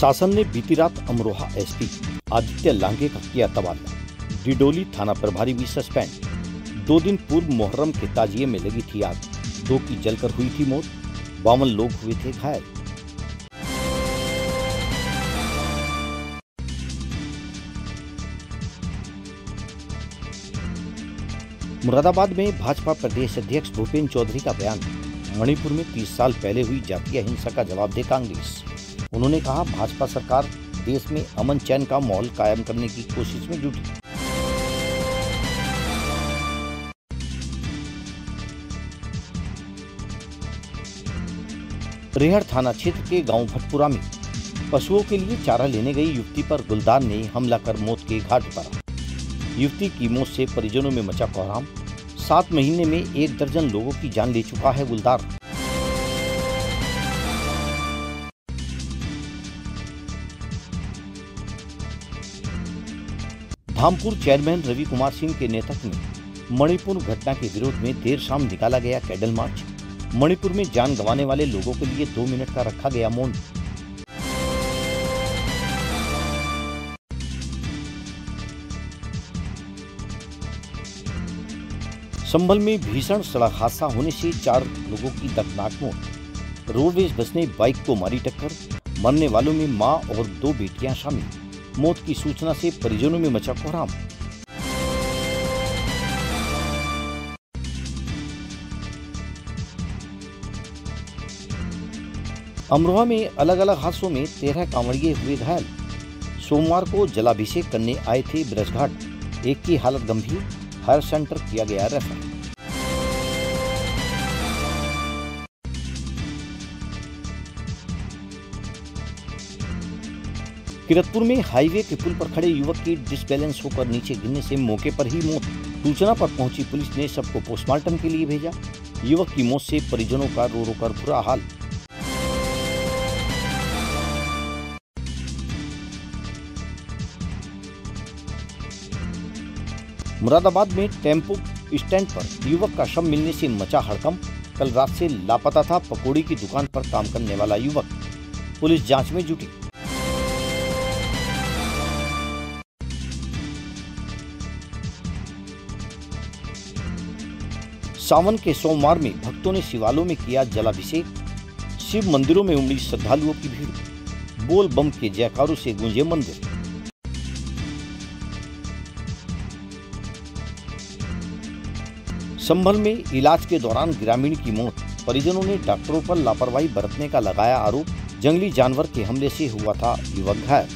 शासन ने बीती रात अमरोहा एसपी आदित्य लांगे का किया तबादला। डिडोली थाना प्रभारी भी सस्पेंड। दो दिन पूर्व मोहर्रम के ताजिए में लगी थी आग। दो की जलकर हुई थी मौत। बावन लोग हुए थे घायल। मुरादाबाद में भाजपा प्रदेश अध्यक्ष भूपेन्द्र चौधरी का बयान, मणिपुर में 30 साल पहले हुई जातीय हिंसा का जवाब दे कांग्रेस उन्होंने कहा, भाजपा सरकार देश में अमन चैन का माहौल कायम करने की कोशिश में जुटी। रेहड़ थाना क्षेत्र के गाँव भटपुरा में पशुओं के लिए चारा लेने गई युवती पर गुलदार ने हमला कर मौत के घाट उतारा युवती की मौत से परिजनों में मचा कोहराम। सात महीने में एक दर्जन लोगों की जान ले चुका है गुलदार। धामपुर चेयरमैन रवि कुमार सिंह के नेतृत्व में मणिपुर घटना के विरोध में देर शाम निकाला गया कैडल मार्च। मणिपुर में जान गंवाने वाले लोगों के लिए दो मिनट का रखा गया मौन। संभल में भीषण सड़क हादसा होने से चार लोगों की दर्दनाक मौत। रोडवेज़ बस ने बाइक को मारी टक्कर। मरने वालों में माँ और दो बेटियाँ शामिल। मौत की सूचना से परिजनों में मचा कोहराम। अमरोहा में अलग अलग हादसों में तेरह कांवड़िए हुए घायल। सोमवार को जलाभिषेक करने आए थे ब्रजघाट। एक की हालत गंभीर, हायर सेंटर किया गया रेफर। किरतपुर में हाईवे के पुल पर खड़े युवक की डिसबैलेंस होकर नीचे गिरने से मौके पर ही मौत। सूचना पर पहुँची पुलिस ने सबको पोस्टमार्टम के लिए भेजा। युवक की मौत से परिजनों का रो रो कर बुरा हाल। मुरादाबाद में टेंपो स्टैंड पर युवक का शव मिलने से मचा हड़कम कल रात से लापता था, पकौड़ी की दुकान पर काम करने वाला युवक। पुलिस जाँच में जुटी। सावन के सोमवार में भक्तों ने शिवालयों में किया जलाभिषेक। शिव मंदिरों में उमड़ी श्रद्धालुओं की भीड़। बोल बम के जयकारों से गूंजे मंदिर। संभल में इलाज के दौरान ग्रामीण की मौत। परिजनों ने डॉक्टरों पर लापरवाही बरतने का लगाया आरोप। जंगली जानवर के हमले से हुआ था युवक घायल।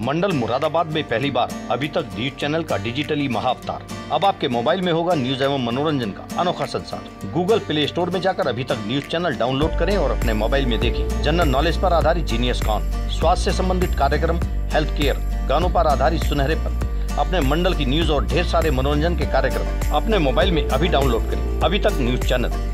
मंडल मुरादाबाद में पहली बार, अभी तक न्यूज़ चैनल का डिजिटली महाअवतार। अब आपके मोबाइल में होगा न्यूज़ एवं मनोरंजन का अनोखा संसार। गूगल प्ले स्टोर में जाकर अभी तक न्यूज़ चैनल डाउनलोड करें और अपने मोबाइल में देखें। जनरल नॉलेज पर आधारित जीनियस कॉन? स्वास्थ्य से संबंधित कार्यक्रम हेल्थ केयर गानों पर आधारित सुनहरे पर अपने मंडल की न्यूज़ और ढेर सारे मनोरंजन के कार्यक्रम अपने मोबाइल में अभी डाउनलोड करें। अभी तक न्यूज़ चैनल।